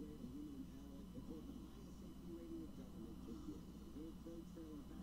create a human ally that holds the highest safety rating the government can give. Third, third trailer back.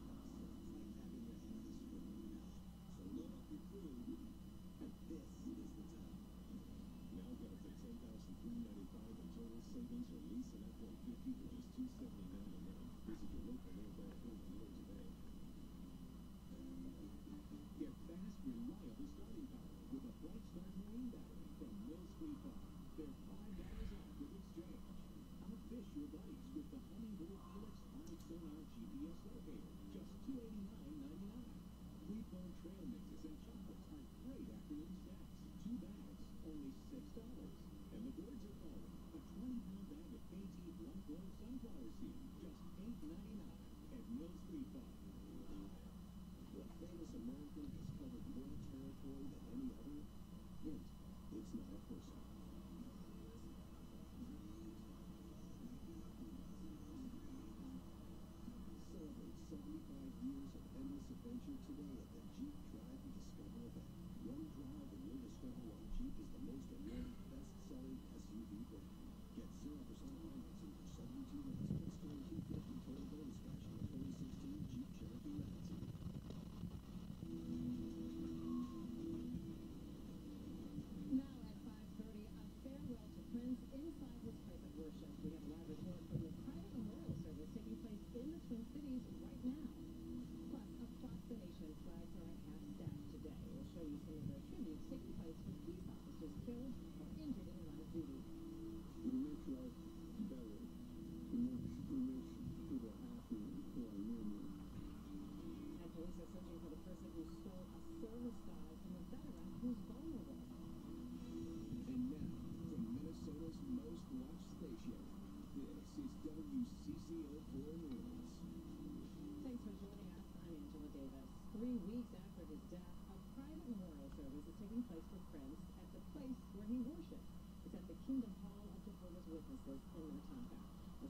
place for friends at the place where he worshipped. It's at the Kingdom Hall of Jehovah's Witnesses in Minnetonka.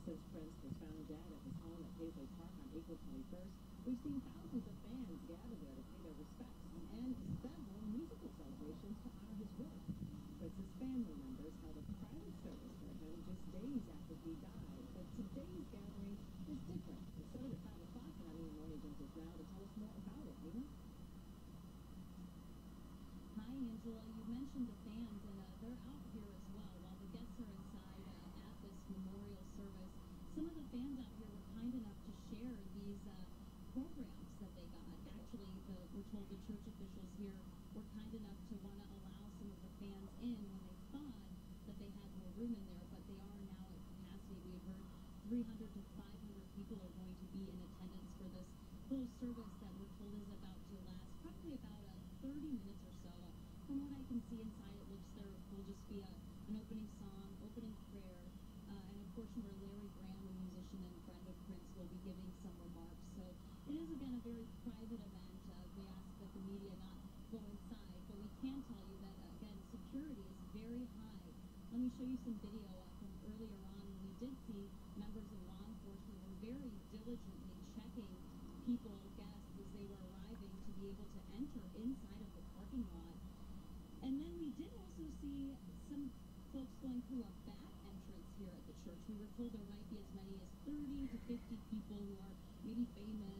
Since Prince was found dead at his home at Paisley Park on April 21st, we've seen thousands were kind enough to want to allow some of the fans in when they thought that they had more room in there, but they are now at capacity. We heard 300 to 500 people are going to be in attendance for this full service that we're told is about to last probably about uh, 30 minutes or so. From what I can see inside, it looks there will just be a, an opening song, opening prayer, uh, and a portion where Larry Graham, a musician and friend of Prince, will be giving some remarks. So it is, again, a very private event. Uh, we ask that the media not Let me show you some video uh, from earlier on we did see members of law enforcement were very diligently checking people, guests, as they were arriving to be able to enter inside of the parking lot. And then we did also see some folks going through a back entrance here at the church. We were told there might be as many as 30 to 50 people who are maybe famous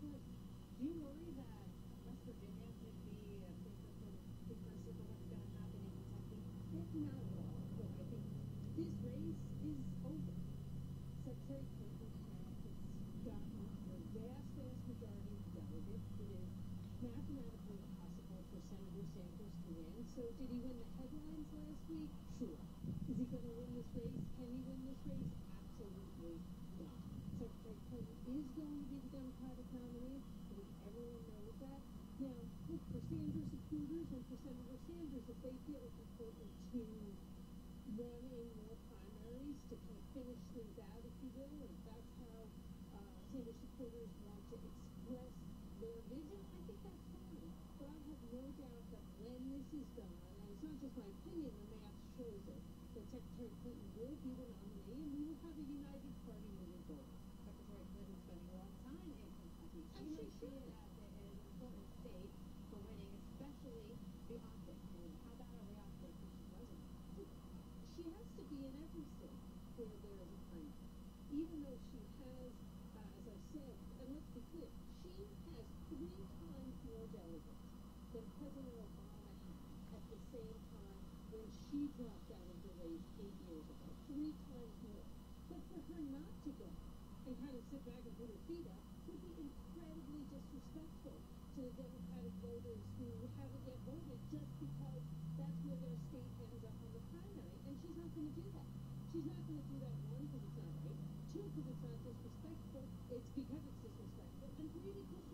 for. Do you worry that West Virginia could be a precursor, what's going to happen in Kentucky? Not all. I think this race is over. Secretary Clinton has gotten the vast, vast majority of delegates. It is mathematically impossible for Senator Sanders to win. So did he win the headlines last week? Sure. Is he going to win this race? Can he win this race? Absolutely not. Secretary Clinton is going to be the Democratic nominee. I think everyone knows that. Now, look, for Sanders supporters and Senator Sanders, if they feel it's important to run in more primaries to kind of finish things out, if you will, and that's how uh, Sanders supporters want to express their vision, I think that's fine. But I have no doubt that when this is done, and it's not just my opinion, the math shows it, that Secretary Clinton will be the nominee and we will have a united party moving forward. Secretary Clinton spending a lot of time in Kentucky. She And she should. it as a- an important state for winning, especially the optics. And how bad are the optics if she doesn't? she has to be in every state where there is a primary. Even though she has, uh, as I said, and let's be clear, she has three times more than President Obama had at the same time when she dropped out of the race eight years ago. Three times more. But for her not to go and kind of sit back and put her feet up would be incredibly disrespectful to the Democratic voters who haven't yet voted just because that's where their state ends up on the primary. And she's not going to do that. She's not going to do that, one, because it's not right. Two, because it's not disrespectful. It's because it's disrespectful. And three, because